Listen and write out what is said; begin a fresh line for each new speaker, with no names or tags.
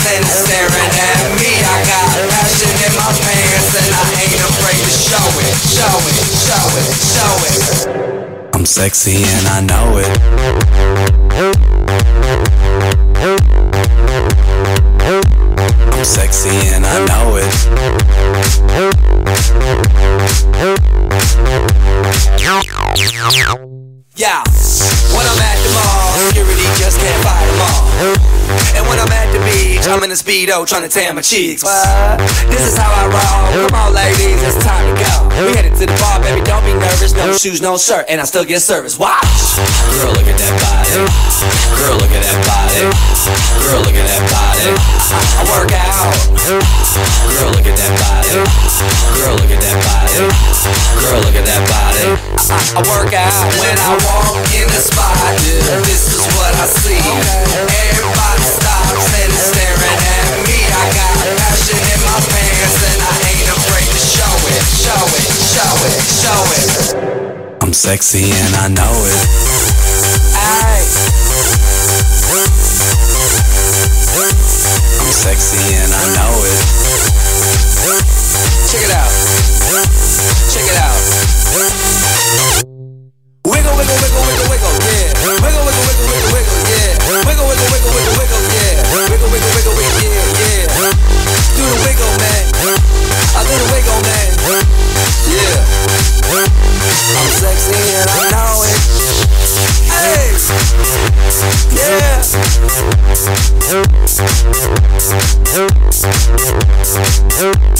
And staring at me. I got passion in my pants and I ain't afraid to show it, show it, show it, show it.
I'm sexy and I know it. I'm sexy and I know it.
Yeah, when I'm at the mall, security just can't fight them all. In a speedo trying to tan my cheeks. What? This is how I roll. Come on, ladies, it's time to go. We headed to the bar, baby, don't be nervous. No shoes, no shirt, and I still get service. Watch. Girl, look at that body. Girl, look at that body. Girl, look at that body. I, work out. Girl, look at that body. Girl, look at that body. Girl, look at that body. I, work out when I walk in the spot. This is what I see. Everybody stops
sexy and I know it. I'm sexy